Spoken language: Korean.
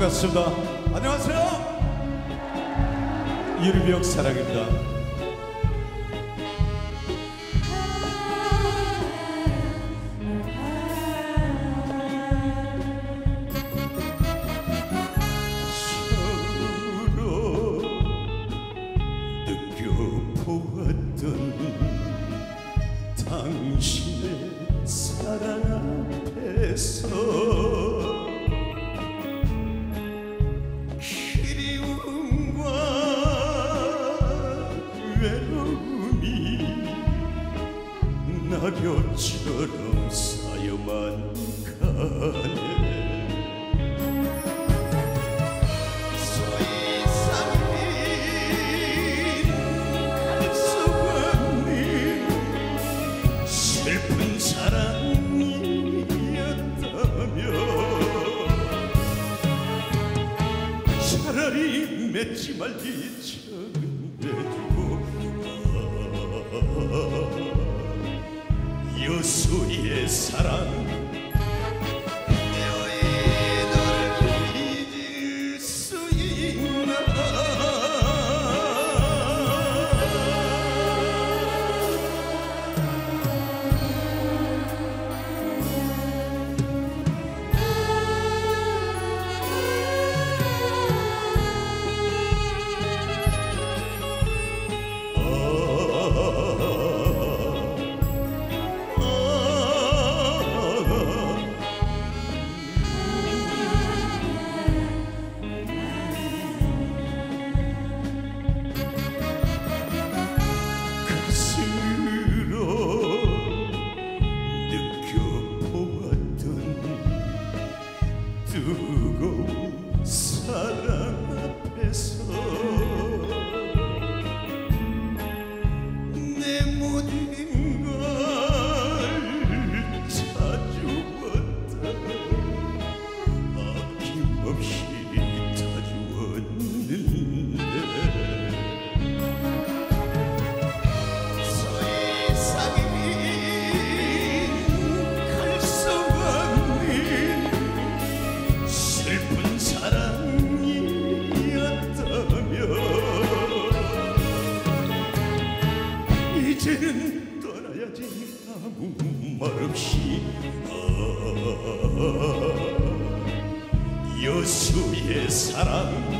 반갑습니다. 안녕하세요. 유리병 사랑입니다. 느껴보았던 당신의 사랑 앞에서 그리움과 외로움이 낙엽처럼 슬픈 사랑이었다면 차라리 맺지 말기 전해주고 아, 여수의 사랑 뜨거운 사 이제는 떠나야지. 아무 말 없이. 아, 여수의 사랑